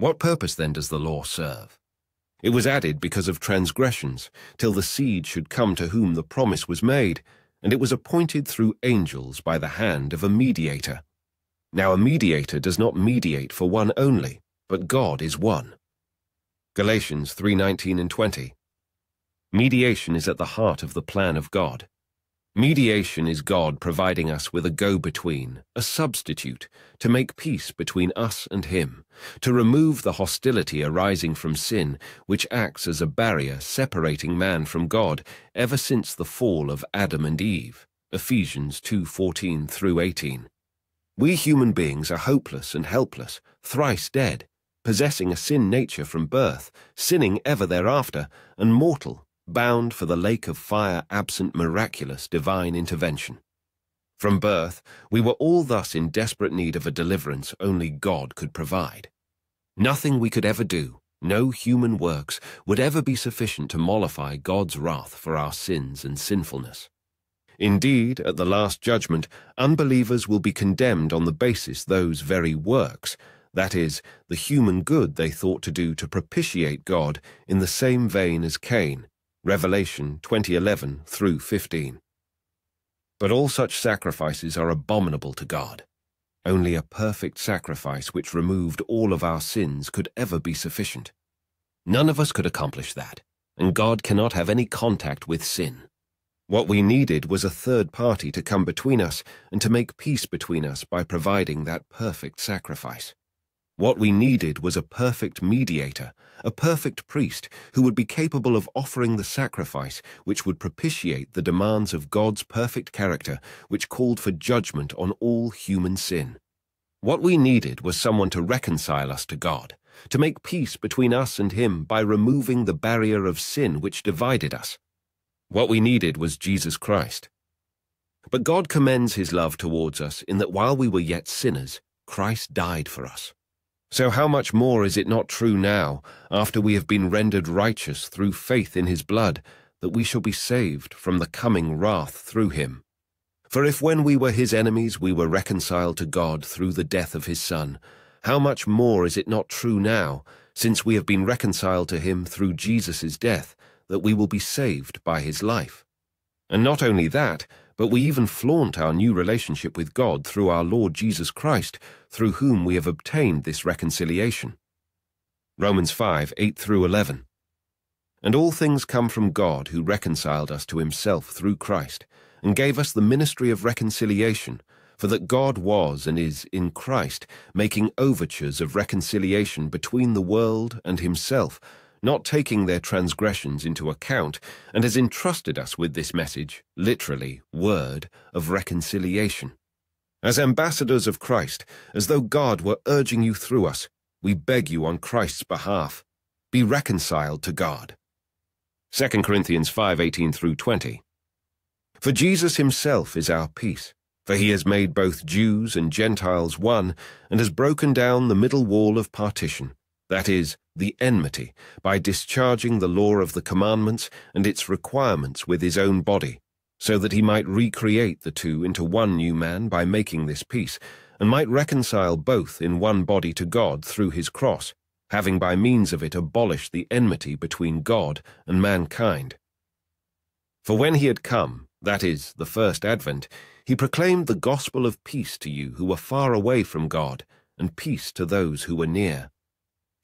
What purpose then does the law serve? It was added because of transgressions, till the seed should come to whom the promise was made, and it was appointed through angels by the hand of a mediator. Now a mediator does not mediate for one only, but God is one. Galatians 3:19 and 20. Mediation is at the heart of the plan of God. Mediation is God providing us with a go-between, a substitute, to make peace between us and Him, to remove the hostility arising from sin, which acts as a barrier separating man from God ever since the fall of Adam and Eve. Ephesians 2:14 through 18. We human beings are hopeless and helpless, thrice dead, possessing a sin nature from birth, sinning ever thereafter, and mortal bound for the lake of fire absent miraculous divine intervention. From birth, we were all thus in desperate need of a deliverance only God could provide. Nothing we could ever do, no human works, would ever be sufficient to mollify God's wrath for our sins and sinfulness. Indeed, at the last judgment, unbelievers will be condemned on the basis those very works, that is, the human good they thought to do to propitiate God in the same vein as Cain, Revelation 2011 through 15. But all such sacrifices are abominable to God. Only a perfect sacrifice which removed all of our sins could ever be sufficient. None of us could accomplish that, and God cannot have any contact with sin. What we needed was a third party to come between us and to make peace between us by providing that perfect sacrifice. What we needed was a perfect mediator, a perfect priest who would be capable of offering the sacrifice which would propitiate the demands of God's perfect character, which called for judgment on all human sin. What we needed was someone to reconcile us to God, to make peace between us and Him by removing the barrier of sin which divided us. What we needed was Jesus Christ. But God commends His love towards us in that while we were yet sinners, Christ died for us. So how much more is it not true now, after we have been rendered righteous through faith in his blood, that we shall be saved from the coming wrath through him? For if when we were his enemies we were reconciled to God through the death of his Son, how much more is it not true now, since we have been reconciled to him through Jesus' death, that we will be saved by his life? And not only that, but we even flaunt our new relationship with God through our Lord Jesus Christ, through whom we have obtained this reconciliation. Romans 5 8 through 11. And all things come from God, who reconciled us to himself through Christ, and gave us the ministry of reconciliation, for that God was and is in Christ, making overtures of reconciliation between the world and himself not taking their transgressions into account, and has entrusted us with this message, literally, word, of reconciliation. As ambassadors of Christ, as though God were urging you through us, we beg you on Christ's behalf, be reconciled to God. 2 Corinthians 5:18 through 20. For Jesus himself is our peace, for he has made both Jews and Gentiles one, and has broken down the middle wall of partition, that is, the enmity, by discharging the law of the commandments and its requirements with his own body, so that he might recreate the two into one new man by making this peace, and might reconcile both in one body to God through his cross, having by means of it abolished the enmity between God and mankind. For when he had come, that is, the first advent, he proclaimed the gospel of peace to you who were far away from God, and peace to those who were near.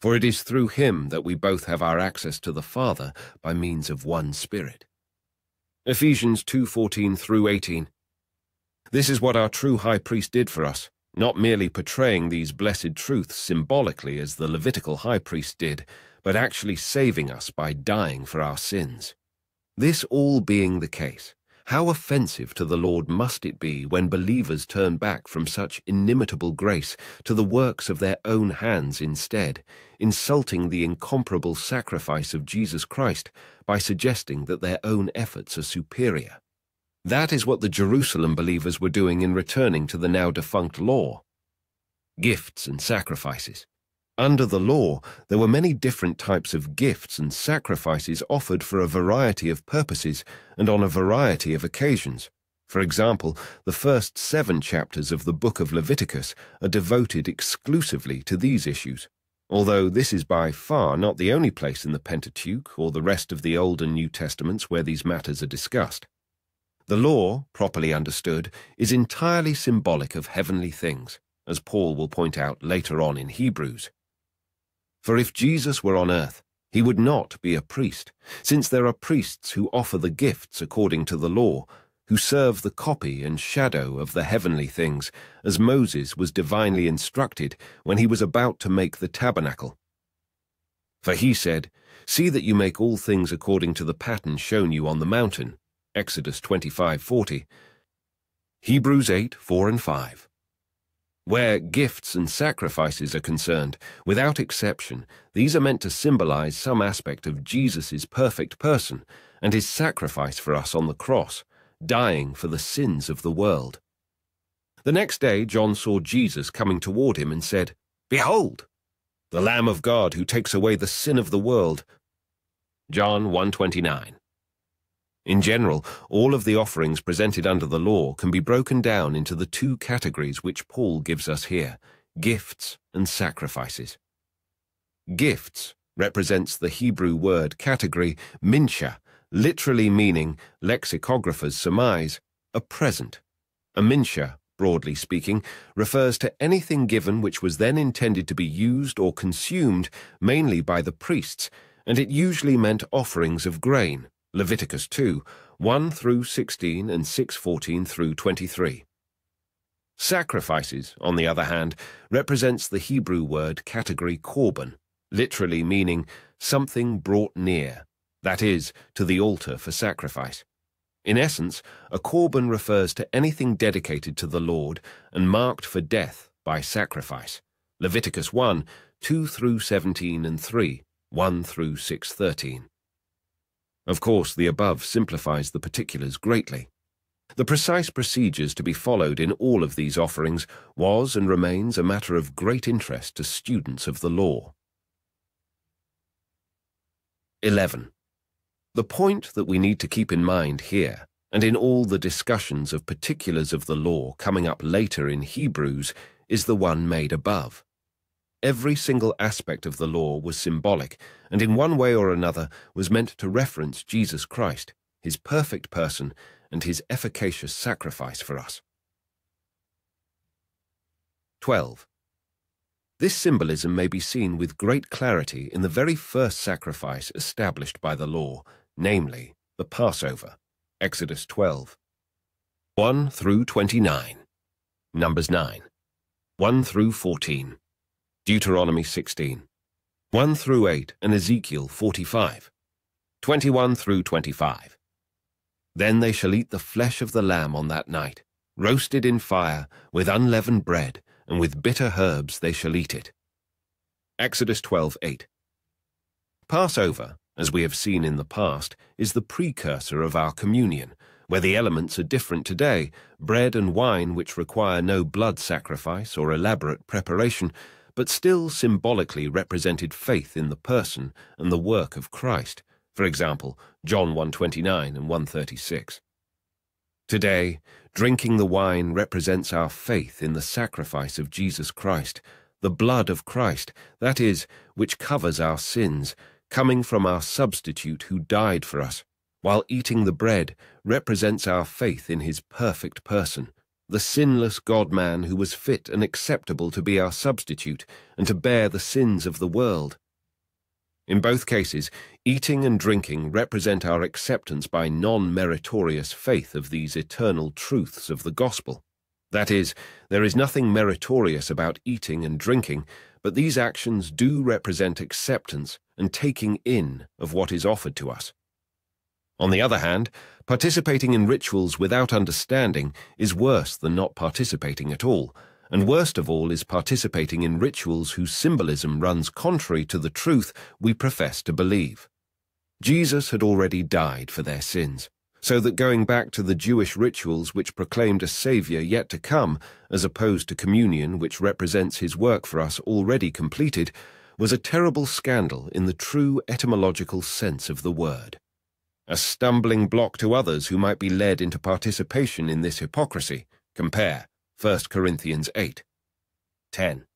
For it is through him that we both have our access to the Father by means of one Spirit. Ephesians 2:14 through 18. This is what our true high priest did for us, not merely portraying these blessed truths symbolically as the Levitical high priest did, but actually saving us by dying for our sins. This all being the case, how offensive to the Lord must it be when believers turn back from such inimitable grace to the works of their own hands instead, insulting the incomparable sacrifice of Jesus Christ by suggesting that their own efforts are superior. That is what the Jerusalem believers were doing in returning to the now defunct law. Gifts and sacrifices. Under the law, there were many different types of gifts and sacrifices offered for a variety of purposes and on a variety of occasions. For example, the first seven chapters of the book of Leviticus are devoted exclusively to these issues. although this is by far not the only place in the Pentateuch or the rest of the Old and New Testaments where these matters are discussed. The law, properly understood, is entirely symbolic of heavenly things, as Paul will point out later on in Hebrews. For if Jesus were on earth, he would not be a priest, since there are priests who offer the gifts according to the law, who serve the copy and shadow of the heavenly things, as Moses was divinely instructed when he was about to make the tabernacle. For he said, See that you make all things according to the pattern shown you on the mountain. Exodus 25:40. Hebrews 8, 4 and 5. Where gifts and sacrifices are concerned, without exception, these are meant to symbolize some aspect of Jesus' perfect person and his sacrifice for us on the cross, dying for the sins of the world. The next day John saw Jesus coming toward him and said, Behold, the Lamb of God who takes away the sin of the world. John 129. In general, all of the offerings presented under the law can be broken down into the two categories which Paul gives us here, gifts and sacrifices. Gifts represents the Hebrew word category minchah, literally meaning, lexicographers surmise, a present. A minchah, broadly speaking, refers to anything given which was then intended to be used or consumed mainly by the priests, and it usually meant offerings of grain. Leviticus 2, 1 through 16 and 6:14 through 23. Sacrifices, on the other hand, represents the Hebrew word category korban, literally meaning something brought near, that is, to the altar for sacrifice. In essence, a korban refers to anything dedicated to the Lord and marked for death by sacrifice. Leviticus 1, 2 through 17 and 3, 1 through 613. Of course, the above simplifies the particulars greatly. The precise procedures to be followed in all of these offerings was and remains a matter of great interest to students of the law. 11. The point that we need to keep in mind here, and in all the discussions of particulars of the law coming up later in Hebrews, is the one made above. Every single aspect of the law was symbolic, and in one way or another was meant to reference Jesus Christ, his perfect person, and his efficacious sacrifice for us. 12. This symbolism may be seen with great clarity in the very first sacrifice established by the law, namely, the Passover, Exodus 12. 1 through 29, Numbers 9, 1 through 14. Deuteronomy 16, 1 through 8, and Ezekiel 45, 21 through 25. Then they shall eat the flesh of the lamb on that night, roasted in fire, with unleavened bread, and with bitter herbs they shall eat it. Exodus 12:8. Passover, as we have seen in the past, is the precursor of our communion, where the elements are different today, bread and wine which require no blood sacrifice or elaborate preparation, but still symbolically represented faith in the person and the work of Christ, for example, John 129 and 136. Today, drinking the wine represents our faith in the sacrifice of Jesus Christ, the blood of Christ, that is, which covers our sins, coming from our substitute who died for us, while eating the bread represents our faith in his perfect person, the sinless God-man who was fit and acceptable to be our substitute and to bear the sins of the world. In both cases, eating and drinking represent our acceptance by non-meritorious faith of these eternal truths of the gospel. That is, there is nothing meritorious about eating and drinking, but these actions do represent acceptance and taking in of what is offered to us. On the other hand, participating in rituals without understanding is worse than not participating at all, and worst of all is participating in rituals whose symbolism runs contrary to the truth we profess to believe. Jesus had already died for their sins, so that going back to the Jewish rituals which proclaimed a Saviour yet to come, as opposed to communion which represents his work for us already completed, was a terrible scandal in the true etymological sense of the word a stumbling block to others who might be led into participation in this hypocrisy. Compare 1 Corinthians 8. 10.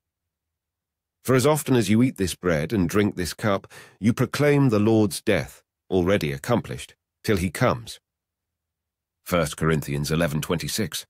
For as often as you eat this bread and drink this cup, you proclaim the Lord's death, already accomplished, till he comes. 1 Corinthians 11.26